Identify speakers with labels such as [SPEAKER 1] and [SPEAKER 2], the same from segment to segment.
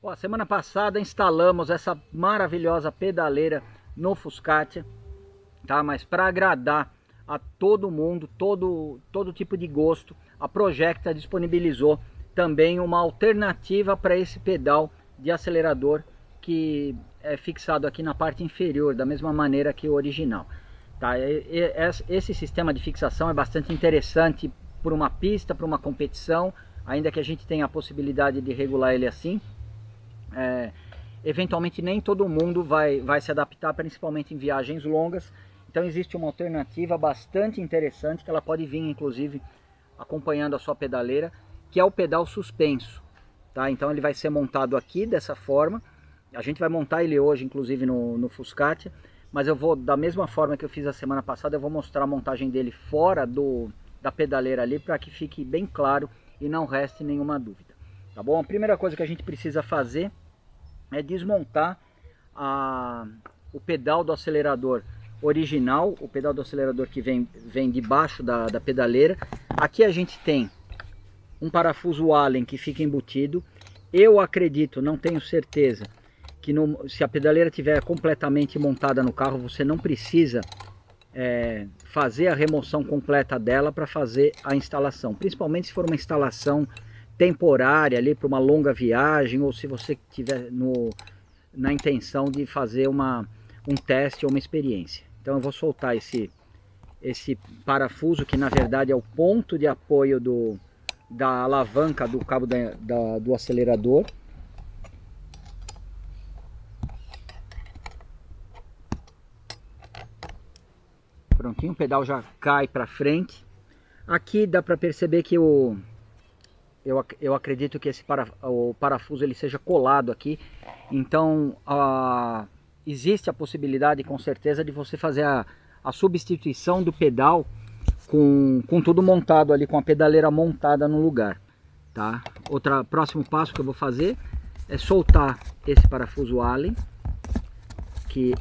[SPEAKER 1] Bom, semana passada instalamos essa maravilhosa pedaleira no Fuscatia, tá? Mas para agradar a todo mundo, todo, todo tipo de gosto, a Projecta disponibilizou também uma alternativa para esse pedal de acelerador que é fixado aqui na parte inferior, da mesma maneira que o original. Tá? Esse sistema de fixação é bastante interessante por uma pista, para uma competição, ainda que a gente tenha a possibilidade de regular ele assim. É, eventualmente nem todo mundo vai, vai se adaptar, principalmente em viagens longas. Então existe uma alternativa bastante interessante que ela pode vir inclusive acompanhando a sua pedaleira, que é o pedal suspenso. Tá? Então ele vai ser montado aqui dessa forma. A gente vai montar ele hoje inclusive no, no Fuscatia, mas eu vou da mesma forma que eu fiz a semana passada, eu vou mostrar a montagem dele fora do, da pedaleira ali para que fique bem claro e não reste nenhuma dúvida. Tá bom? A primeira coisa que a gente precisa fazer é desmontar a, o pedal do acelerador original, o pedal do acelerador que vem, vem debaixo da, da pedaleira. Aqui a gente tem um parafuso Allen que fica embutido. Eu acredito, não tenho certeza, que no, se a pedaleira estiver completamente montada no carro, você não precisa é, fazer a remoção completa dela para fazer a instalação. Principalmente se for uma instalação temporária ali para uma longa viagem ou se você tiver no, na intenção de fazer uma, um teste ou uma experiência. Então eu vou soltar esse, esse parafuso que na verdade é o ponto de apoio do, da alavanca do cabo da, da, do acelerador. Prontinho, o pedal já cai para frente. Aqui dá para perceber que o, eu, eu acredito que esse para, o parafuso ele seja colado aqui. Então a, existe a possibilidade com certeza de você fazer a, a substituição do pedal com, com tudo montado ali, com a pedaleira montada no lugar. Tá? Outro próximo passo que eu vou fazer é soltar esse parafuso Allen, que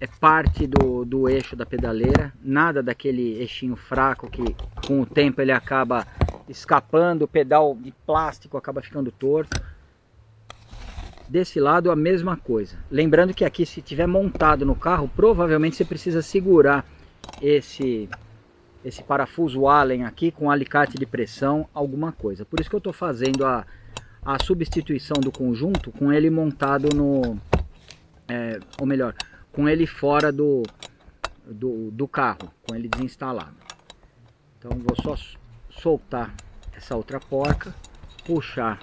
[SPEAKER 1] é parte do, do eixo da pedaleira, nada daquele eixinho fraco que com o tempo ele acaba escapando, o pedal de plástico acaba ficando torto. Desse lado a mesma coisa. Lembrando que aqui se tiver montado no carro, provavelmente você precisa segurar esse esse parafuso Allen aqui com alicate de pressão, alguma coisa. Por isso que eu estou fazendo a, a substituição do conjunto com ele montado no... É, ou melhor, com ele fora do, do, do carro, com ele desinstalado. Então vou só soltar essa outra porca, puxar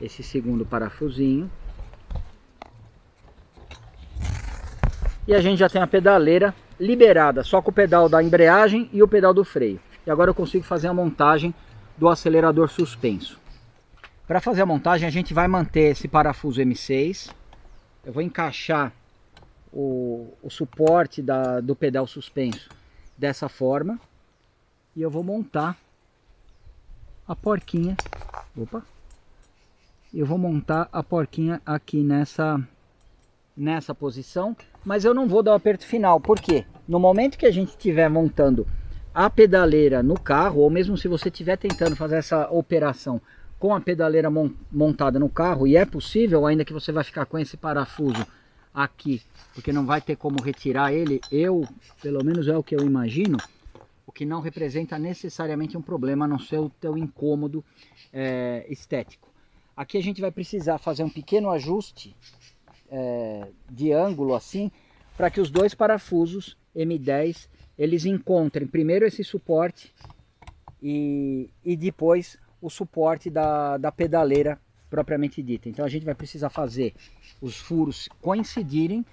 [SPEAKER 1] esse segundo parafusinho. E a gente já tem a pedaleira liberada, só com o pedal da embreagem e o pedal do freio. E agora eu consigo fazer a montagem do acelerador suspenso. Para fazer a montagem a gente vai manter esse parafuso M6. Eu vou encaixar o, o suporte da, do pedal suspenso dessa forma. E eu vou montar a porquinha. Opa! Eu vou montar a porquinha aqui nessa, nessa posição. Mas eu não vou dar o aperto final. Por quê? No momento que a gente estiver montando a pedaleira no carro, ou mesmo se você estiver tentando fazer essa operação com a pedaleira montada no carro, e é possível, ainda que você vai ficar com esse parafuso aqui, porque não vai ter como retirar ele, eu, pelo menos é o que eu imagino, que não representa necessariamente um problema, a não ser o teu incômodo é, estético. Aqui a gente vai precisar fazer um pequeno ajuste é, de ângulo assim, para que os dois parafusos M10 eles encontrem primeiro esse suporte e, e depois o suporte da, da pedaleira propriamente dita. Então a gente vai precisar fazer os furos coincidirem,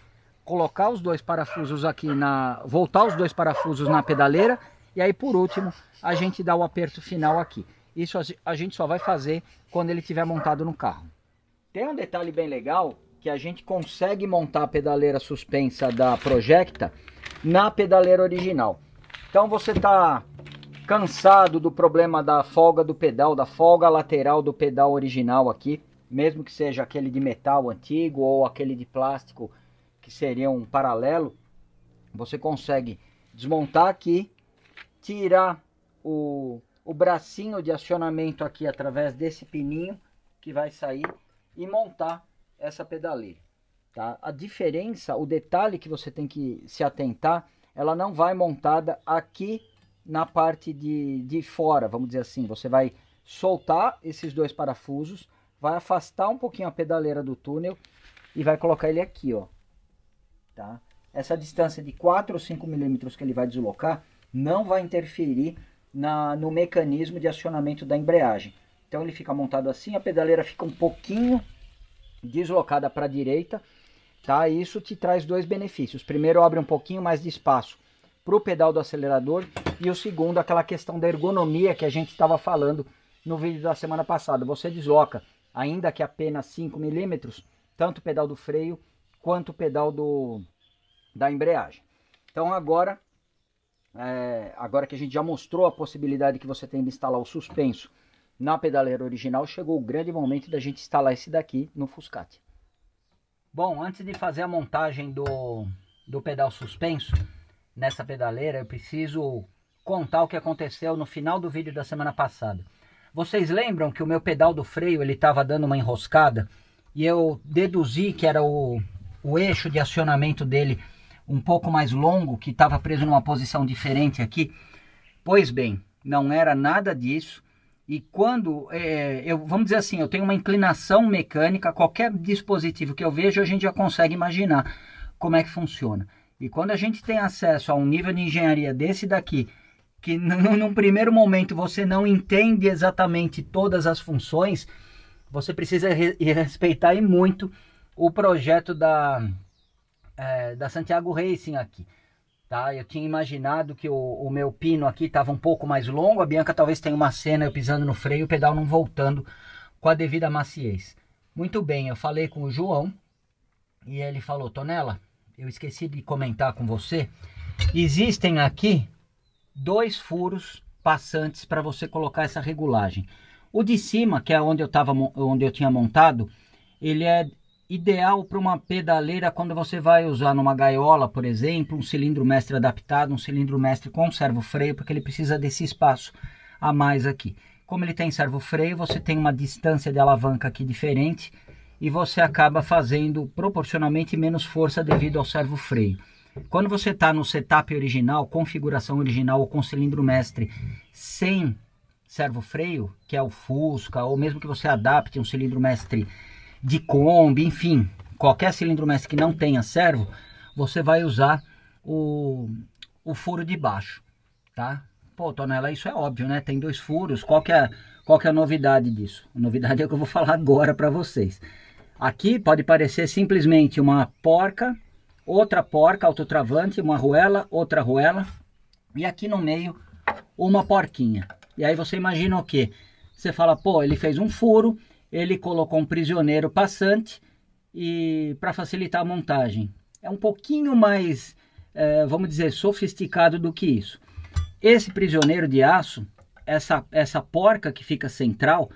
[SPEAKER 1] colocar os dois parafusos aqui na, voltar os dois parafusos na pedaleira e aí por último a gente dá o aperto final aqui. Isso a gente só vai fazer quando ele estiver montado no carro. Tem um detalhe bem legal que a gente consegue montar a pedaleira suspensa da Projecta na pedaleira original. Então você está cansado do problema da folga do pedal, da folga lateral do pedal original aqui, mesmo que seja aquele de metal antigo ou aquele de plástico que seria um paralelo, você consegue desmontar aqui, tirar o, o bracinho de acionamento aqui através desse pininho que vai sair e montar essa pedaleira. Tá? A diferença, o detalhe que você tem que se atentar, ela não vai montada aqui na parte de, de fora, vamos dizer assim. Você vai soltar esses dois parafusos, vai afastar um pouquinho a pedaleira do túnel e vai colocar ele aqui, ó. Tá? Essa distância de 4 ou 5 milímetros que ele vai deslocar não vai interferir na, no mecanismo de acionamento da embreagem. Então ele fica montado assim, a pedaleira fica um pouquinho deslocada para a direita, tá? Isso te traz dois benefícios. Primeiro, abre um pouquinho mais de espaço para o pedal do acelerador e o segundo, aquela questão da ergonomia que a gente estava falando no vídeo da semana passada. Você desloca, ainda que apenas 5 milímetros, tanto o pedal do freio quanto o pedal do, da embreagem. Então agora, é, agora que a gente já mostrou a possibilidade que você tem de instalar o suspenso na pedaleira original, chegou o grande momento da gente instalar esse daqui no Fuscati. Bom, antes de fazer a montagem do, do pedal suspenso nessa pedaleira, eu preciso contar o que aconteceu no final do vídeo da semana passada. Vocês lembram que o meu pedal do freio ele estava dando uma enroscada e eu deduzi que era o, o eixo de acionamento dele um pouco mais longo, que estava preso numa posição diferente aqui. Pois bem, não era nada disso. E quando, é, eu, vamos dizer assim, eu tenho uma inclinação mecânica, qualquer dispositivo que eu vejo, a gente já consegue imaginar como é que funciona. E quando a gente tem acesso a um nível de engenharia desse daqui, que num primeiro momento você não entende exatamente todas as funções, você precisa re respeitar e muito o projeto da, é, da Santiago Racing aqui. Tá? Eu tinha imaginado que o, o meu pino aqui estava um pouco mais longo, a Bianca talvez tenha uma cena eu pisando no freio, o pedal não voltando com a devida maciez. Muito bem, eu falei com o João e ele falou, Tonela, eu esqueci de comentar com você, existem aqui dois furos passantes para você colocar essa regulagem. O de cima, que é onde eu, tava, onde eu tinha montado, ele é ideal para uma pedaleira quando você vai usar numa gaiola, por exemplo, um cilindro mestre adaptado, um cilindro mestre com servo freio, porque ele precisa desse espaço a mais aqui. Como ele tem servo freio, você tem uma distância de alavanca aqui diferente e você acaba fazendo proporcionalmente menos força devido ao servo freio. Quando você está no setup original, configuração original ou com cilindro mestre sem servo freio, que é o Fusca, ou mesmo que você adapte um cilindro mestre de Kombi, enfim, qualquer cilindro mestre que não tenha servo, você vai usar o, o furo de baixo, tá? Pô, Tonela, isso é óbvio, né? Tem dois furos, qual que é, qual que é a novidade disso? A novidade é o que eu vou falar agora para vocês. Aqui pode parecer simplesmente uma porca, outra porca autotravante, uma arruela, outra arruela, e aqui no meio uma porquinha. E aí você imagina o que? Você fala, pô, ele fez um furo, ele colocou um prisioneiro passante e para facilitar a montagem. É um pouquinho mais, é, vamos dizer, sofisticado do que isso. Esse prisioneiro de aço, essa, essa porca que fica central,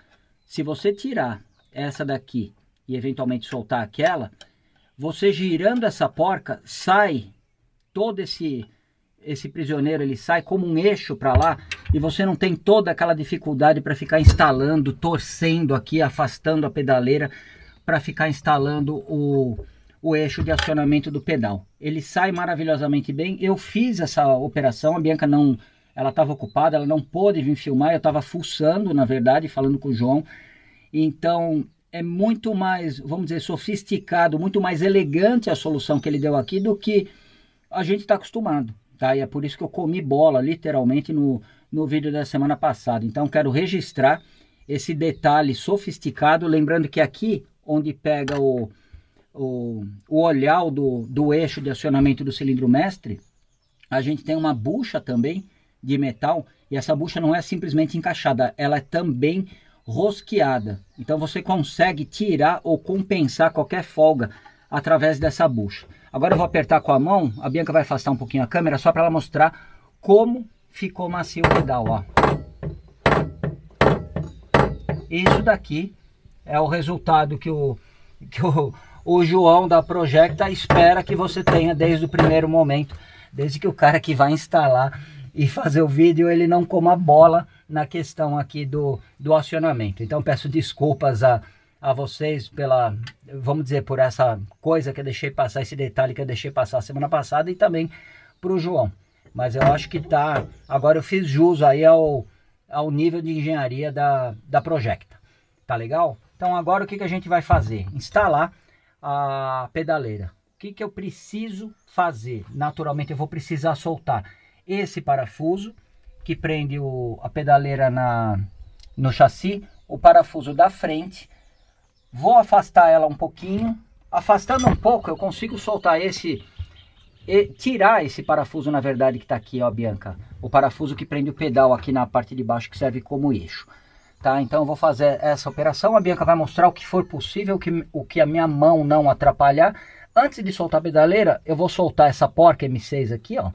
[SPEAKER 1] se você tirar essa daqui e eventualmente soltar aquela, você girando essa porca, sai todo esse esse prisioneiro ele sai como um eixo para lá e você não tem toda aquela dificuldade para ficar instalando, torcendo aqui, afastando a pedaleira para ficar instalando o, o eixo de acionamento do pedal. Ele sai maravilhosamente bem. Eu fiz essa operação, a Bianca não, ela estava ocupada, ela não pôde vir filmar, eu estava fuçando, na verdade, falando com o João. Então, é muito mais, vamos dizer, sofisticado, muito mais elegante a solução que ele deu aqui do que a gente está acostumado. Tá? E é por isso que eu comi bola, literalmente, no, no vídeo da semana passada. Então, quero registrar esse detalhe sofisticado. Lembrando que aqui, onde pega o, o, o olhar do, do eixo de acionamento do cilindro mestre, a gente tem uma bucha também de metal. E essa bucha não é simplesmente encaixada, ela é também rosqueada. Então, você consegue tirar ou compensar qualquer folga através dessa bucha. Agora eu vou apertar com a mão, a Bianca vai afastar um pouquinho a câmera só para ela mostrar como ficou macio o pedal, ó. Isso daqui é o resultado que o, que o, o João da Projecta espera que você tenha desde o primeiro momento, desde que o cara que vai instalar e fazer o vídeo, ele não coma bola na questão aqui do, do acionamento. Então peço desculpas a, a vocês pela, vamos dizer, por essa coisa que eu deixei passar, esse detalhe que eu deixei passar semana passada e também para o João. Mas eu acho que tá, agora eu fiz jus aí ao, ao nível de engenharia da, da Projecta. Tá legal? Então agora o que, que a gente vai fazer? Instalar a pedaleira. O que, que eu preciso fazer? Naturalmente eu vou precisar soltar esse parafuso que prende o, a pedaleira na, no chassi, o parafuso da frente. Vou afastar ela um pouquinho. Afastando um pouco eu consigo soltar esse e tirar esse parafuso na verdade que está aqui, ó, Bianca. O parafuso que prende o pedal aqui na parte de baixo que serve como eixo. Tá? Então eu vou fazer essa operação. A Bianca vai mostrar o que for possível, que, o que a minha mão não atrapalhar. Antes de soltar a pedaleira, eu vou soltar essa porca M6 aqui, ó.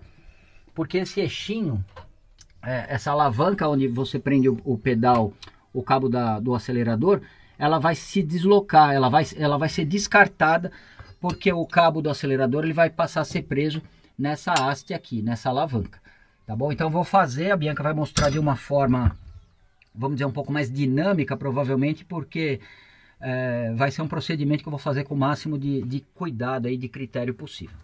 [SPEAKER 1] Porque esse eixinho, é, essa alavanca onde você prende o, o pedal, o cabo da, do acelerador, ela vai se deslocar, ela vai, ela vai ser descartada porque o cabo do acelerador ele vai passar a ser preso nessa haste aqui, nessa alavanca. Tá bom? Então vou fazer, a Bianca vai mostrar de uma forma, vamos dizer, um pouco mais dinâmica, provavelmente, porque é, vai ser um procedimento que eu vou fazer com o máximo de, de cuidado e de critério possível.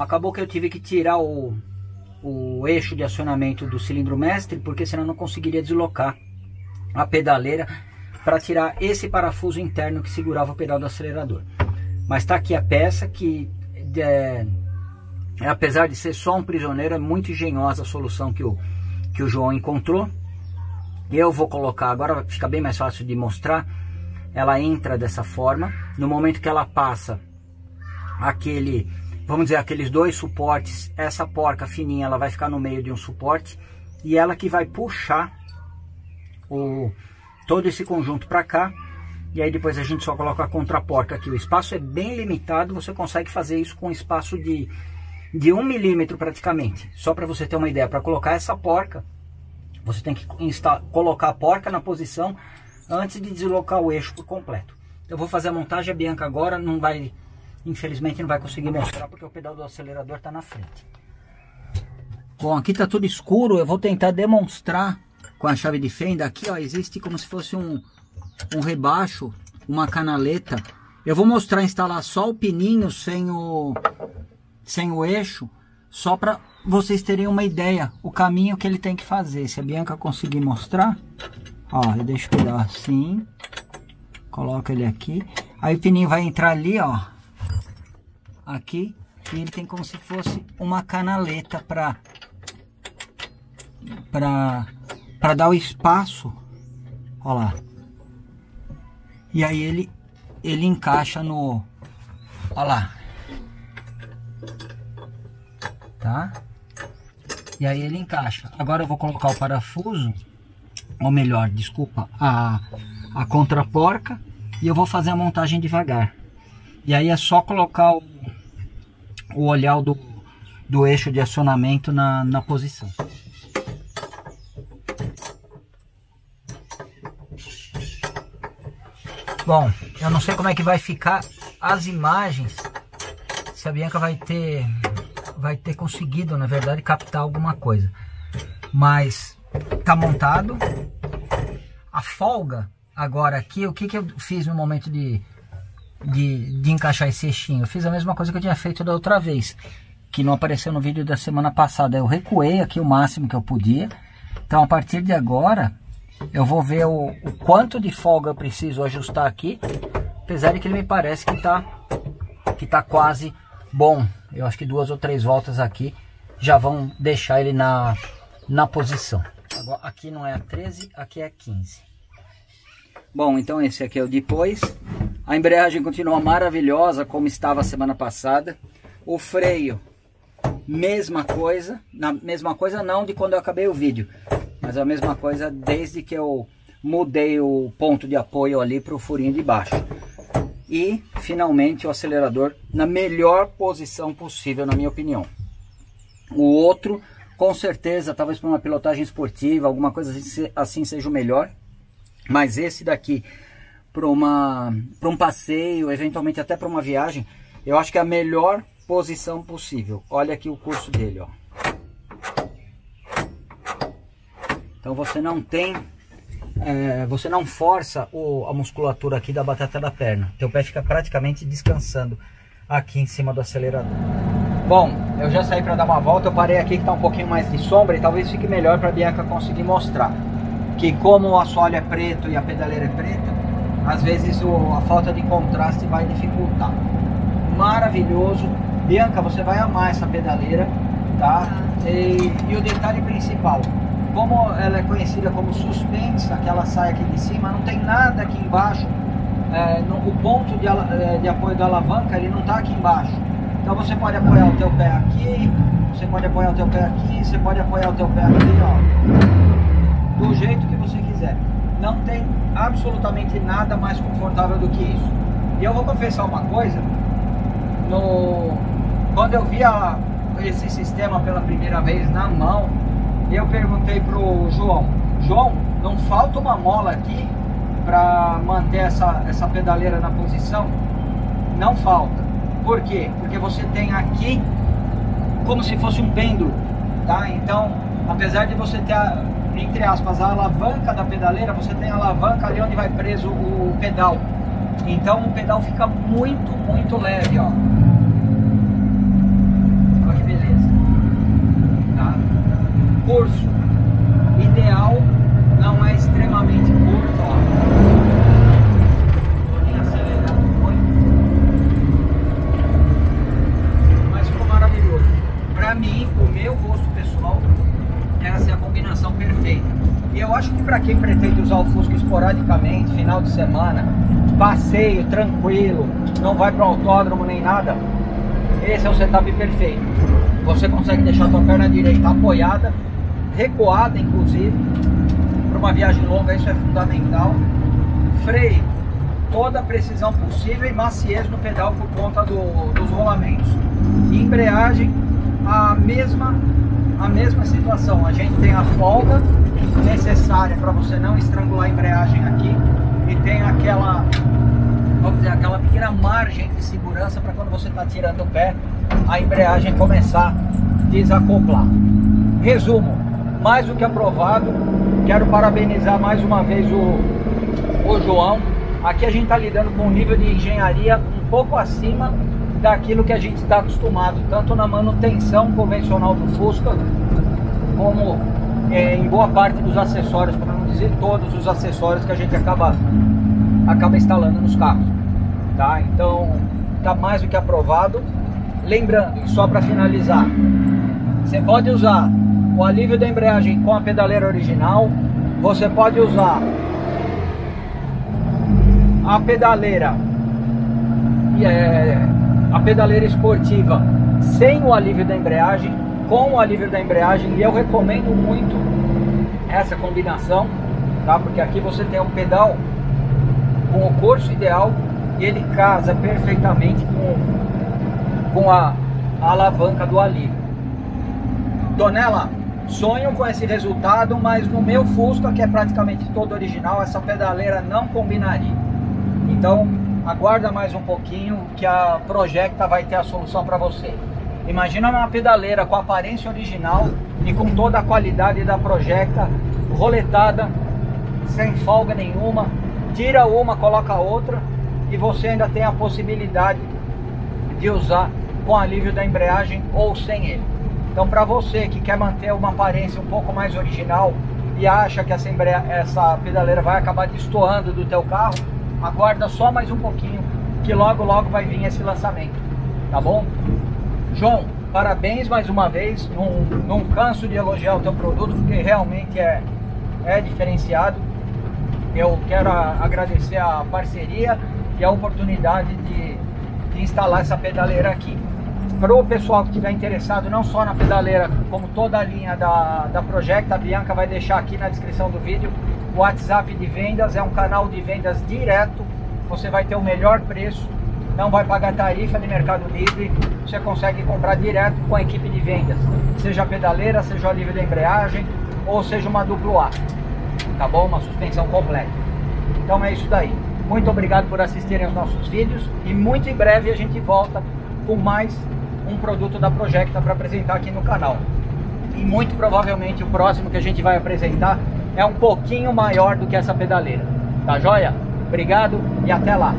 [SPEAKER 1] Acabou que eu tive que tirar o, o eixo de acionamento do cilindro mestre, porque senão não conseguiria deslocar a pedaleira para tirar esse parafuso interno que segurava o pedal do acelerador. Mas está aqui a peça que, é, apesar de ser só um prisioneiro, é muito engenhosa a solução que o, que o João encontrou. Eu vou colocar, agora fica bem mais fácil de mostrar. Ela entra dessa forma. No momento que ela passa aquele vamos dizer, aqueles dois suportes, essa porca fininha, ela vai ficar no meio de um suporte e ela que vai puxar o, todo esse conjunto para cá e aí depois a gente só coloca a contraporca aqui. O espaço é bem limitado, você consegue fazer isso com espaço de, de um milímetro praticamente. Só para você ter uma ideia, para colocar essa porca, você tem que colocar a porca na posição antes de deslocar o eixo por completo. Eu vou fazer a montagem, a Bianca agora não vai Infelizmente não vai conseguir mostrar porque o pedal do acelerador está na frente. Bom, aqui está tudo escuro. Eu vou tentar demonstrar com a chave de fenda. Aqui ó, existe como se fosse um, um rebaixo, uma canaleta. Eu vou mostrar instalar só o pininho sem o, sem o eixo. Só para vocês terem uma ideia, o caminho que ele tem que fazer. Se a Bianca conseguir mostrar, ó, eu deixo ele assim, coloca ele aqui. Aí o pininho vai entrar ali, ó, aqui e ele tem como se fosse uma canaleta para para para dar o espaço. Ó lá. E aí ele ele encaixa no ó lá. Tá? E aí ele encaixa. Agora eu vou colocar o parafuso. Ou melhor desculpa a a contraporca. E eu vou fazer a montagem devagar. E aí é só colocar o o olhar do, do eixo de acionamento na, na posição. Bom, eu não sei como é que vai ficar as imagens, se a Bianca vai ter, vai ter conseguido, na verdade, captar alguma coisa. Mas tá montado. A folga agora aqui, o que, que eu fiz no momento de, de, de encaixar esse eixinho. Eu fiz a mesma coisa que eu tinha feito da outra vez, que não apareceu no vídeo da semana passada. Eu recuei aqui o máximo que eu podia. Então a partir de agora, eu vou ver o, o quanto de folga eu preciso ajustar aqui. Apesar de que ele me parece que está que tá quase bom. Eu acho que duas ou três voltas aqui já vão deixar ele na, na posição. Agora, aqui não é a 13, aqui é a 15. Bom, então esse aqui é o depois. A embreagem continua maravilhosa como estava semana passada. O freio, mesma coisa. Na mesma coisa não de quando eu acabei o vídeo, mas a mesma coisa desde que eu mudei o ponto de apoio ali para o furinho de baixo. E finalmente o acelerador na melhor posição possível, na minha opinião. O outro, com certeza, talvez para uma pilotagem esportiva, alguma coisa assim, assim seja o melhor. Mas esse daqui, para um passeio, eventualmente até para uma viagem, eu acho que é a melhor posição possível. Olha aqui o curso dele, ó. Então você não tem, é, você não força o, a musculatura aqui da batata da perna. Teu pé fica praticamente descansando aqui em cima do acelerador. Bom, eu já saí para dar uma volta, eu parei aqui que está um pouquinho mais de sombra e talvez fique melhor para a Bianca conseguir mostrar que como o assoalho é preto e a pedaleira é preta, às vezes o, a falta de contraste vai dificultar. Maravilhoso. Bianca, você vai amar essa pedaleira, tá? E, e o detalhe principal, como ela é conhecida como suspensa, que ela sai aqui de cima, não tem nada aqui embaixo. É, no, o ponto de, é, de, apoio da alavanca ele não está aqui embaixo. Então você pode apoiar o teu pé aqui, você pode apoiar o teu pé aqui, você pode apoiar o teu pé aqui, ó do jeito quiser. Não tem absolutamente nada mais confortável do que isso. E eu vou confessar uma coisa, no... quando eu vi a... esse sistema pela primeira vez na mão, eu perguntei pro João, João, não falta uma mola aqui para manter essa, essa pedaleira na posição? Não falta. Por quê? Porque você tem aqui como se fosse um pêndulo, tá? Então, apesar de você ter a, entre aspas, a alavanca da pedaleira, você tem a alavanca ali onde vai preso o pedal. Então o pedal fica muito, muito leve, ó. Olha que beleza. Tá? Curso ideal, não é extremamente curto, ó. Mas ficou maravilhoso. Pra mim, o meu gosto pessoal, essa é a combinação perfeita. E eu acho que quem pretende usar o Fusca esporadicamente, final de semana, passeio tranquilo, não vai para o autódromo nem nada, esse é o setup perfeito. Você consegue deixar a tua perna direita apoiada, recuada inclusive, para uma viagem longa isso é fundamental. Freio, toda a precisão possível e maciez no pedal por conta do, dos rolamentos. embreagem, a mesma a mesma situação. A gente tem a folga necessária para você não estrangular a embreagem aqui e tem aquela, vamos dizer, aquela pequena margem de segurança para quando você está tirando o pé, a embreagem começar a desacoplar. Resumo, mais do que aprovado, quero parabenizar mais uma vez o, o João. Aqui a gente está lidando com um nível de engenharia um pouco acima daquilo que a gente está acostumado, tanto na manutenção convencional do Fusca, como é, em boa parte dos acessórios, para não dizer todos os acessórios que a gente acaba, acaba instalando nos carros. Tá? Então, está mais do que aprovado. Lembrando, só para finalizar, você pode usar o alívio da embreagem com a pedaleira original, você pode usar a pedaleira é, a pedaleira esportiva sem o alívio da embreagem, com o alívio da embreagem, e eu recomendo muito essa combinação, tá? Porque aqui você tem um pedal com o curso ideal e ele casa perfeitamente com, com a, a alavanca do alívio. Donela, sonho com esse resultado, mas no meu Fusca, que é praticamente todo original, essa pedaleira não combinaria. Então, aguarda mais um pouquinho que a Projecta vai ter a solução para você. Imagina uma pedaleira com aparência original e com toda a qualidade da Projecta, roletada, sem folga nenhuma, tira uma, coloca outra e você ainda tem a possibilidade de usar com alívio da embreagem ou sem ele. Então para você que quer manter uma aparência um pouco mais original e acha que essa, essa pedaleira vai acabar destoando do teu carro, aguarda só mais um pouquinho, que logo logo vai vir esse lançamento, tá bom? João, parabéns mais uma vez, não, não canso de elogiar o teu produto, porque realmente é, é diferenciado. Eu quero agradecer a parceria e a oportunidade de, de instalar essa pedaleira aqui. Para o pessoal que estiver interessado não só na pedaleira, como toda a linha da, da Project, a Bianca vai deixar aqui na descrição do vídeo o WhatsApp de vendas, é um canal de vendas direto, você vai ter o melhor preço, não vai pagar tarifa de Mercado Livre, você consegue comprar direto com a equipe de vendas, seja pedaleira, seja o alívio da embreagem, ou seja uma duplo A, tá bom? Uma suspensão completa. Então é isso daí. Muito obrigado por assistirem aos nossos vídeos e muito em breve a gente volta com mais um produto da Projecta para apresentar aqui no canal. E muito provavelmente o próximo que a gente vai apresentar é um pouquinho maior do que essa pedaleira. Tá joia? Obrigado e até lá!